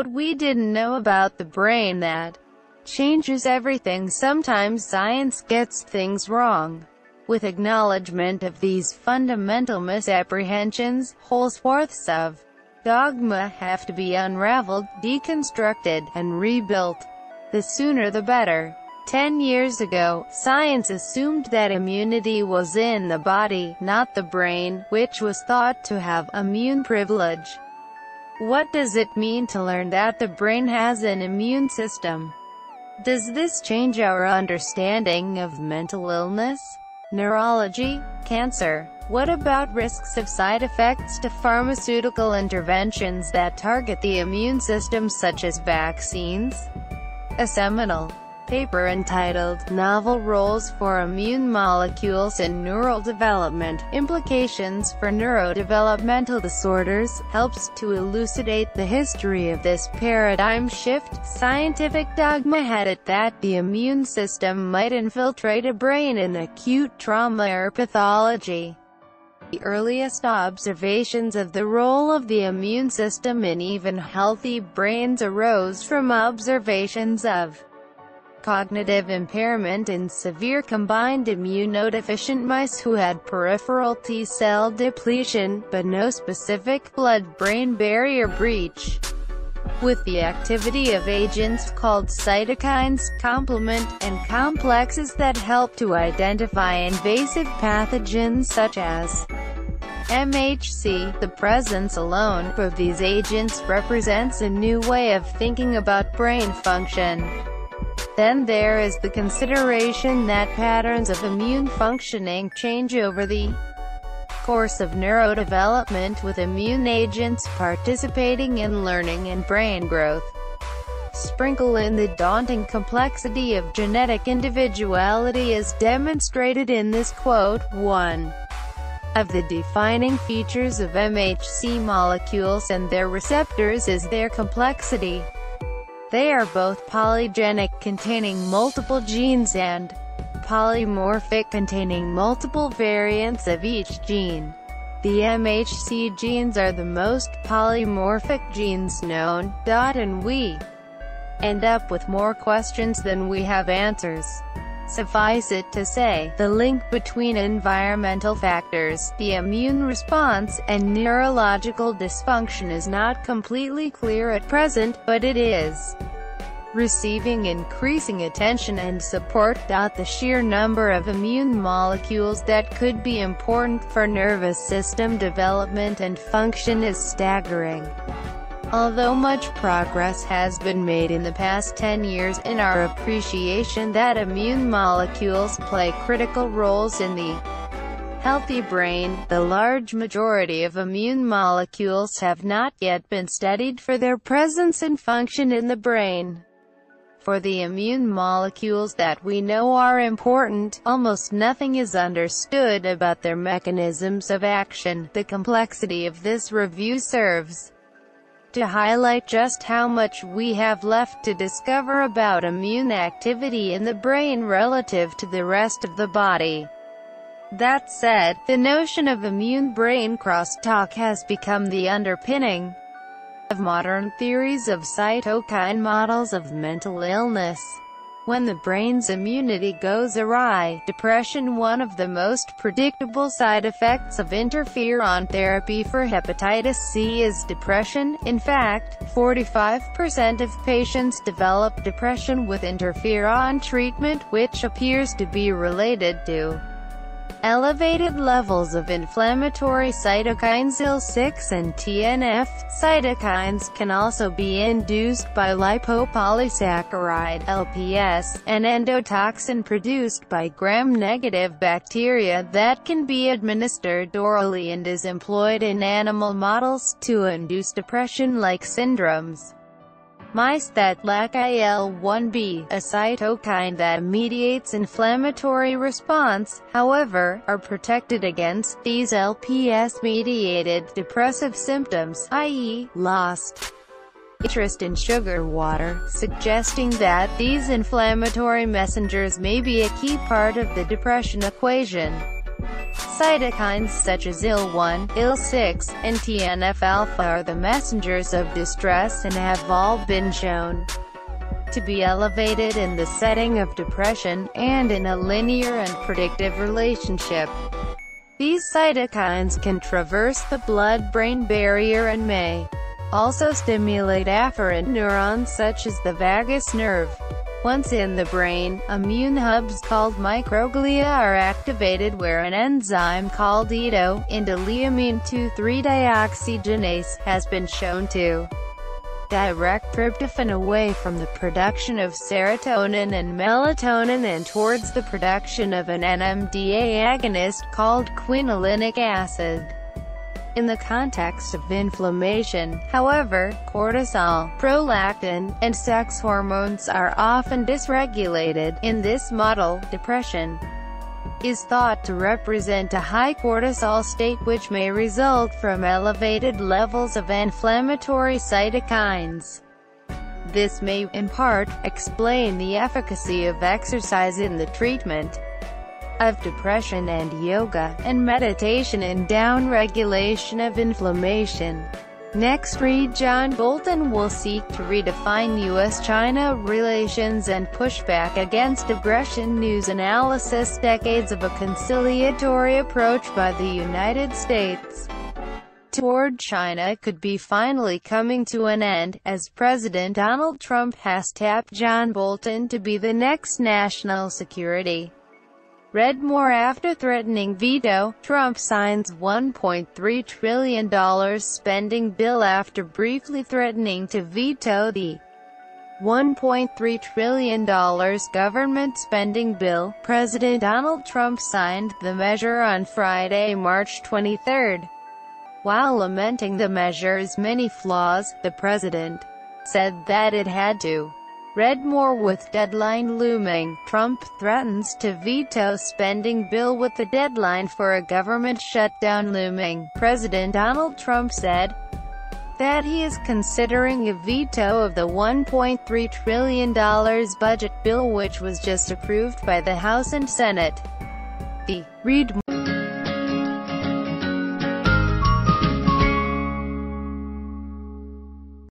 what we didn't know about the brain that changes everything. Sometimes science gets things wrong. With acknowledgement of these fundamental misapprehensions, whole swaths of dogma have to be unraveled, deconstructed, and rebuilt. The sooner the better. Ten years ago, science assumed that immunity was in the body, not the brain, which was thought to have immune privilege. What does it mean to learn that the brain has an immune system? Does this change our understanding of mental illness? Neurology? Cancer? What about risks of side effects to pharmaceutical interventions that target the immune system such as vaccines? A seminal paper entitled Novel Roles for Immune Molecules in Neural Development, Implications for Neurodevelopmental Disorders, helps to elucidate the history of this paradigm shift. Scientific dogma had it that the immune system might infiltrate a brain in acute trauma or pathology. The earliest observations of the role of the immune system in even healthy brains arose from observations of cognitive impairment in severe combined immunodeficient mice who had peripheral T-cell depletion, but no specific blood-brain barrier breach. With the activity of agents called cytokines, complement, and complexes that help to identify invasive pathogens such as MHC, the presence alone of these agents represents a new way of thinking about brain function. Then there is the consideration that patterns of immune functioning change over the course of neurodevelopment with immune agents participating in learning and brain growth. Sprinkle in the daunting complexity of genetic individuality as demonstrated in this quote, 1 of the defining features of MHC molecules and their receptors is their complexity. They are both polygenic containing multiple genes and polymorphic containing multiple variants of each gene. The MHC genes are the most polymorphic genes known, Dot, and we end up with more questions than we have answers. Suffice it to say, the link between environmental factors, the immune response, and neurological dysfunction is not completely clear at present, but it is receiving increasing attention and support. The sheer number of immune molecules that could be important for nervous system development and function is staggering. Although much progress has been made in the past 10 years in our appreciation that immune molecules play critical roles in the healthy brain, the large majority of immune molecules have not yet been studied for their presence and function in the brain. For the immune molecules that we know are important, almost nothing is understood about their mechanisms of action. The complexity of this review serves to highlight just how much we have left to discover about immune activity in the brain relative to the rest of the body. That said, the notion of immune-brain crosstalk has become the underpinning of modern theories of cytokine models of mental illness. When the brain's immunity goes awry, depression one of the most predictable side effects of interferon therapy for hepatitis C is depression. In fact, 45% of patients develop depression with interferon treatment, which appears to be related to Elevated levels of inflammatory cytokines IL-6 and TNF cytokines can also be induced by lipopolysaccharide LPS, an endotoxin produced by gram-negative bacteria that can be administered orally and is employed in animal models to induce depression-like syndromes. Mice that lack IL-1B, a cytokine that mediates inflammatory response, however, are protected against these LPS-mediated depressive symptoms, i.e., lost interest in sugar water, suggesting that these inflammatory messengers may be a key part of the depression equation. Cytokines such as IL-1, IL-6, and TNF-alpha are the messengers of distress and have all been shown to be elevated in the setting of depression, and in a linear and predictive relationship. These cytokines can traverse the blood-brain barrier and may also stimulate afferent neurons such as the vagus nerve. Once in the brain, immune hubs called microglia are activated where an enzyme called IDO, indoleamine 2,3-dioxygenase, has been shown to direct tryptophan away from the production of serotonin and melatonin and towards the production of an NMDA agonist called quinolinic acid. In the context of inflammation, however, cortisol, prolactin, and sex hormones are often dysregulated. In this model, depression is thought to represent a high cortisol state which may result from elevated levels of inflammatory cytokines. This may, in part, explain the efficacy of exercise in the treatment of depression and yoga, and meditation in down-regulation of inflammation. Next read John Bolton will seek to redefine U.S.-China relations and push back against aggression news analysis decades of a conciliatory approach by the United States toward China could be finally coming to an end, as President Donald Trump has tapped John Bolton to be the next national security Read more after threatening veto, Trump signs $1.3 trillion spending bill after briefly threatening to veto the $1.3 trillion government spending bill. President Donald Trump signed the measure on Friday, March 23. While lamenting the measure's many flaws, the president said that it had to Read more with deadline looming. Trump threatens to veto spending bill with the deadline for a government shutdown looming. President Donald Trump said that he is considering a veto of the $1.3 trillion budget bill which was just approved by the House and Senate. The Read